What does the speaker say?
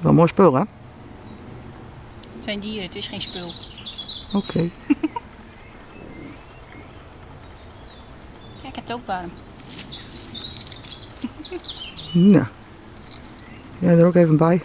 Wel mooi spul, hè? Het zijn dieren, het is geen spul. Oké. Ja, ik heb het ook warm. Nou. Jij er ook even bij.